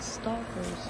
stalkers.